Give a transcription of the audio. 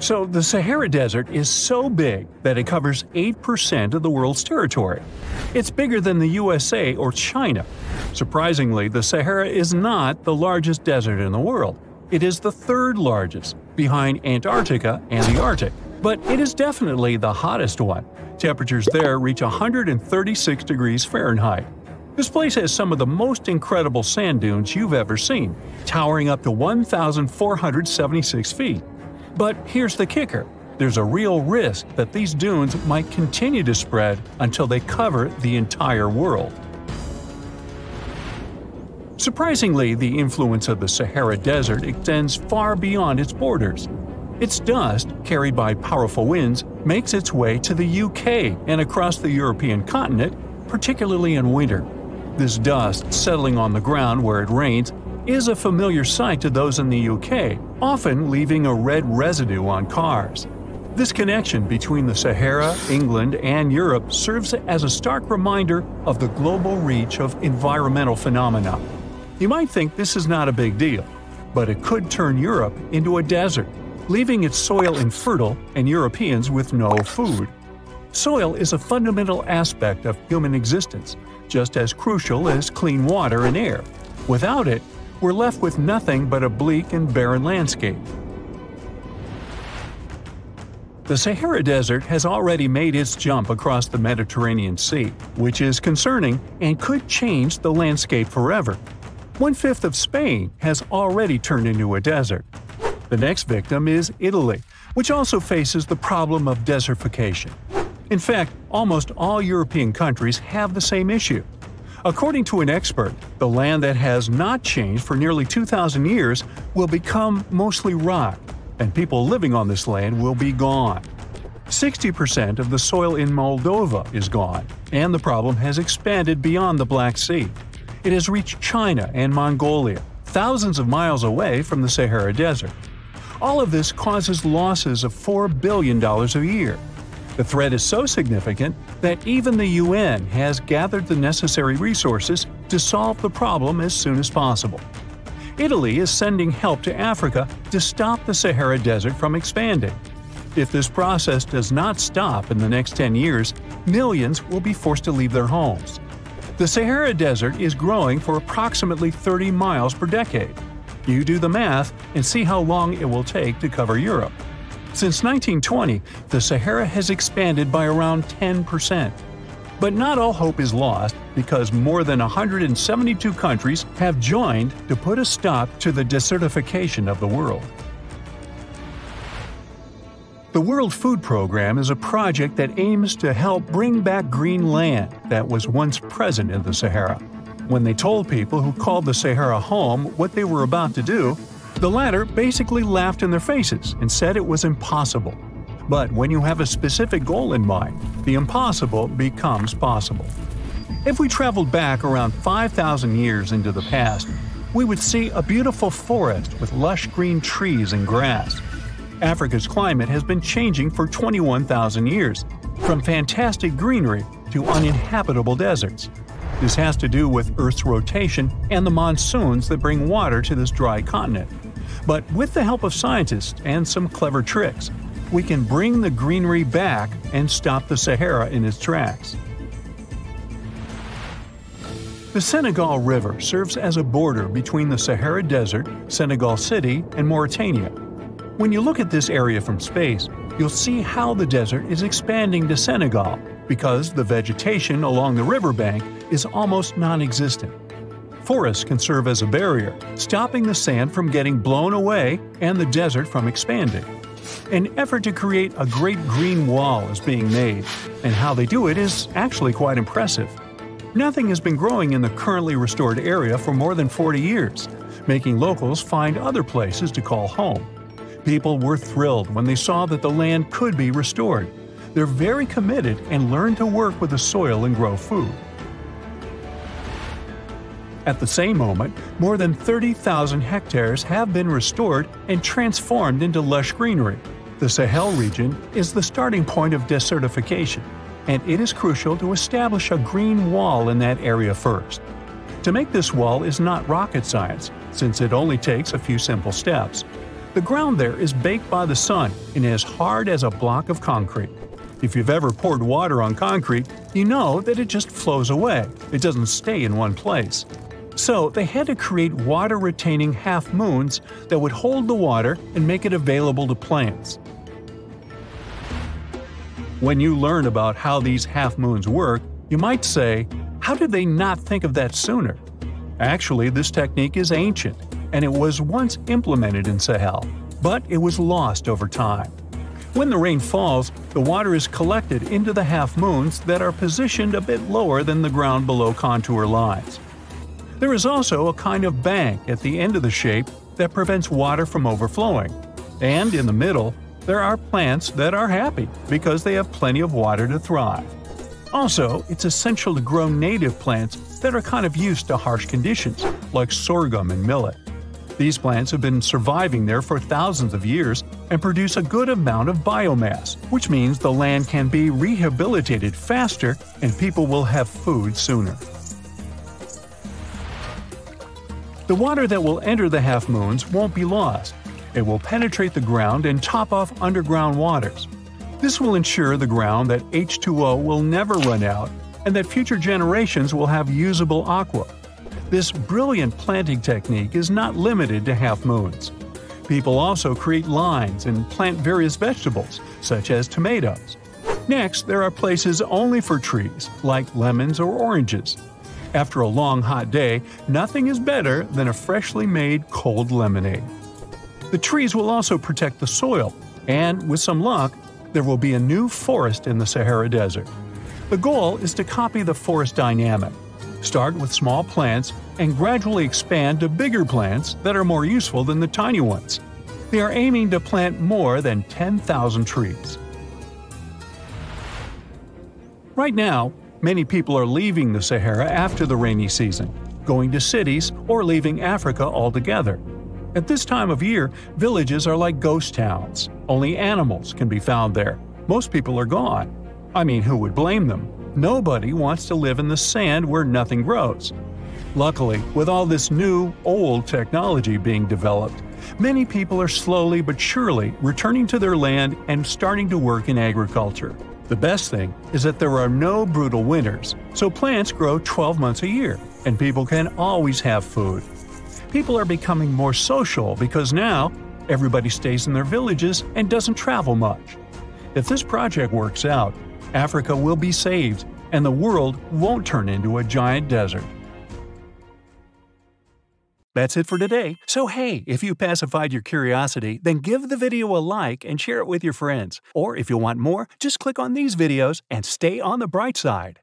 So, the Sahara Desert is so big that it covers 8% of the world's territory. It's bigger than the USA or China. Surprisingly, the Sahara is not the largest desert in the world. It is the third largest, behind Antarctica and the Arctic. But it is definitely the hottest one. Temperatures there reach 136 degrees Fahrenheit. This place has some of the most incredible sand dunes you've ever seen, towering up to 1,476 feet. But here's the kicker there's a real risk that these dunes might continue to spread until they cover the entire world. Surprisingly, the influence of the Sahara Desert extends far beyond its borders. Its dust, carried by powerful winds, makes its way to the UK and across the European continent, particularly in winter. This dust settling on the ground where it rains is a familiar sight to those in the UK, often leaving a red residue on cars. This connection between the Sahara, England, and Europe serves as a stark reminder of the global reach of environmental phenomena. You might think this is not a big deal, but it could turn Europe into a desert, leaving its soil infertile and Europeans with no food. Soil is a fundamental aspect of human existence, just as crucial as clean water and air. Without it, we're left with nothing but a bleak and barren landscape. The Sahara Desert has already made its jump across the Mediterranean Sea, which is concerning and could change the landscape forever. One fifth of Spain has already turned into a desert. The next victim is Italy, which also faces the problem of desertification. In fact, almost all European countries have the same issue. According to an expert, the land that has not changed for nearly 2,000 years will become mostly rock, and people living on this land will be gone. 60% of the soil in Moldova is gone, and the problem has expanded beyond the Black Sea. It has reached China and Mongolia, thousands of miles away from the Sahara Desert. All of this causes losses of $4 billion a year, the threat is so significant that even the UN has gathered the necessary resources to solve the problem as soon as possible. Italy is sending help to Africa to stop the Sahara Desert from expanding. If this process does not stop in the next 10 years, millions will be forced to leave their homes. The Sahara Desert is growing for approximately 30 miles per decade. You do the math and see how long it will take to cover Europe. Since 1920, the Sahara has expanded by around 10%. But not all hope is lost because more than 172 countries have joined to put a stop to the desertification of the world. The World Food Program is a project that aims to help bring back green land that was once present in the Sahara. When they told people who called the Sahara home what they were about to do, the latter basically laughed in their faces and said it was impossible. But when you have a specific goal in mind, the impossible becomes possible. If we traveled back around 5,000 years into the past, we would see a beautiful forest with lush green trees and grass. Africa's climate has been changing for 21,000 years, from fantastic greenery to uninhabitable deserts. This has to do with Earth's rotation and the monsoons that bring water to this dry continent. But with the help of scientists and some clever tricks, we can bring the greenery back and stop the Sahara in its tracks. The Senegal River serves as a border between the Sahara Desert, Senegal City, and Mauritania. When you look at this area from space, you'll see how the desert is expanding to Senegal because the vegetation along the riverbank is almost non existent forests can serve as a barrier, stopping the sand from getting blown away and the desert from expanding. An effort to create a great green wall is being made, and how they do it is actually quite impressive. Nothing has been growing in the currently restored area for more than 40 years, making locals find other places to call home. People were thrilled when they saw that the land could be restored. They're very committed and learn to work with the soil and grow food. At the same moment, more than 30,000 hectares have been restored and transformed into lush greenery. The Sahel region is the starting point of desertification, and it is crucial to establish a green wall in that area first. To make this wall is not rocket science, since it only takes a few simple steps. The ground there is baked by the sun and as hard as a block of concrete. If you've ever poured water on concrete, you know that it just flows away, it doesn't stay in one place. So they had to create water retaining half moons that would hold the water and make it available to plants. When you learn about how these half moons work, you might say, How did they not think of that sooner? Actually, this technique is ancient, and it was once implemented in Sahel, but it was lost over time. When the rain falls, the water is collected into the half moons that are positioned a bit lower than the ground below contour lines. There is also a kind of bank at the end of the shape that prevents water from overflowing, and in the middle, there are plants that are happy because they have plenty of water to thrive. Also, it's essential to grow native plants that are kind of used to harsh conditions, like sorghum and millet. These plants have been surviving there for thousands of years and produce a good amount of biomass, which means the land can be rehabilitated faster and people will have food sooner. The water that will enter the half moons won't be lost. It will penetrate the ground and top off underground waters. This will ensure the ground that H2O will never run out and that future generations will have usable aqua. This brilliant planting technique is not limited to half moons. People also create lines and plant various vegetables, such as tomatoes. Next, there are places only for trees, like lemons or oranges. After a long hot day, nothing is better than a freshly made cold lemonade. The trees will also protect the soil, and with some luck, there will be a new forest in the Sahara Desert. The goal is to copy the forest dynamic. Start with small plants and gradually expand to bigger plants that are more useful than the tiny ones. They are aiming to plant more than 10,000 trees. Right now, Many people are leaving the Sahara after the rainy season, going to cities or leaving Africa altogether. At this time of year, villages are like ghost towns. Only animals can be found there. Most people are gone. I mean, who would blame them? Nobody wants to live in the sand where nothing grows. Luckily, with all this new, old technology being developed, many people are slowly but surely returning to their land and starting to work in agriculture. The best thing is that there are no brutal winters, so plants grow 12 months a year, and people can always have food. People are becoming more social because now everybody stays in their villages and doesn't travel much. If this project works out, Africa will be saved and the world won't turn into a giant desert. That's it for today. So hey, if you pacified your curiosity, then give the video a like and share it with your friends. Or if you want more, just click on these videos and stay on the bright side.